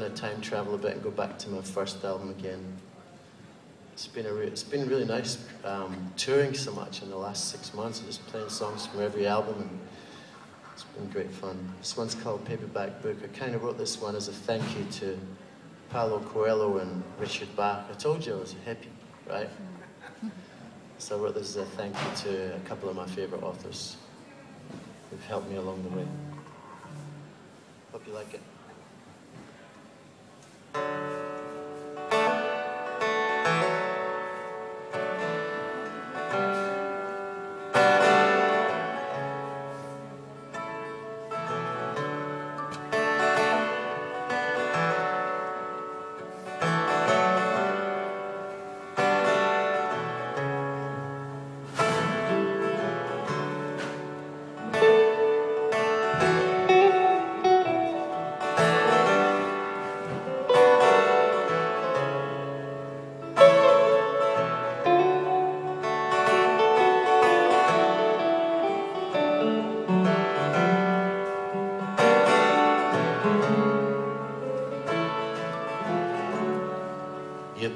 to time travel a bit and go back to my first album again. It's been, a it's been really nice um, touring so much in the last six months and just playing songs from every album and it's been great fun. This one's called Paperback Book. I kind of wrote this one as a thank you to Paulo Coelho and Richard Bach. I told you I was a hippie, right? So I wrote this as a thank you to a couple of my favorite authors who've helped me along the way. Hope you like it.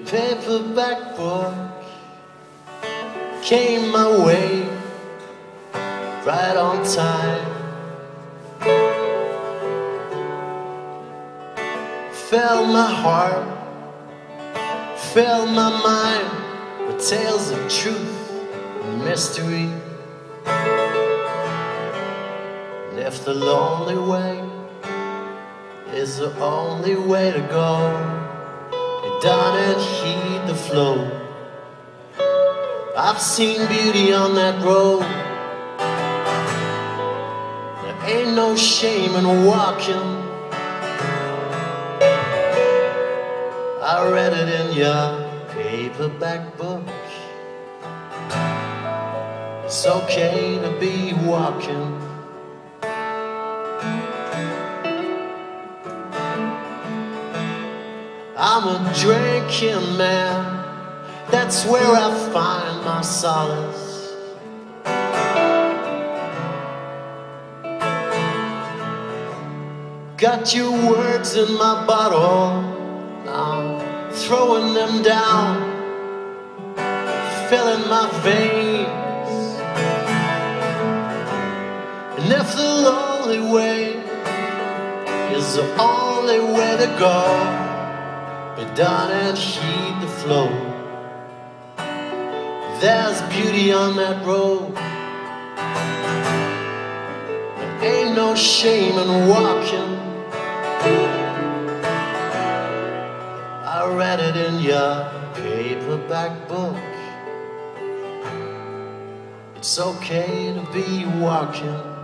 Paperback book came my way right on time. Filled my heart, filled my mind with tales of truth and mystery. If the lonely way is the only way to go, don't heed the flow. I've seen beauty on that road. There ain't no shame in walking. I read it in your paperback book. It's okay to be walking. I'm a drinking man, that's where I find my solace. Got your words in my bottle, I'm throwing them down, filling my veins. And if the lonely way is the only way to go, but darling, heed the flow. There's beauty on that road. Ain't no shame in walking. I read it in your paperback book. It's okay to be walking.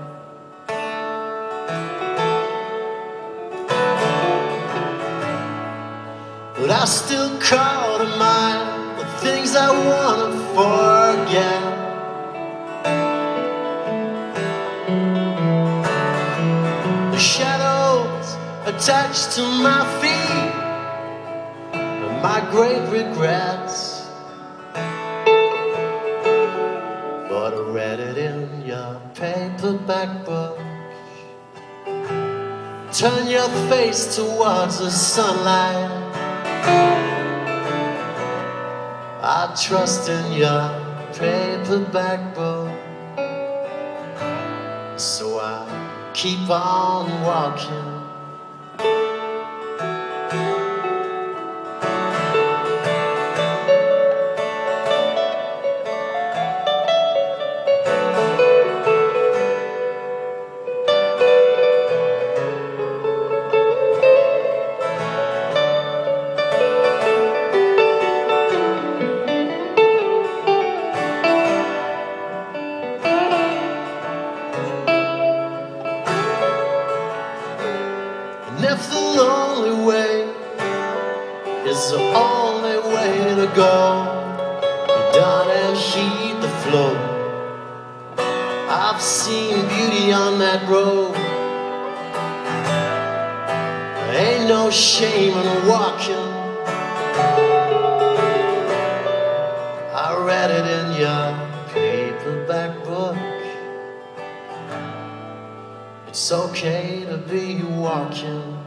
I still call to mind the things I wanna forget. The shadows attached to my feet, and my great regrets. But I read it in your paperback book. Turn your face towards the sunlight. I trust in your paperback book So I keep on walking if the lonely way is the only way to go, you don't heed the flow. I've seen beauty on that road. Ain't no shame in walking. I read it in your paperback book. It's okay to be walking.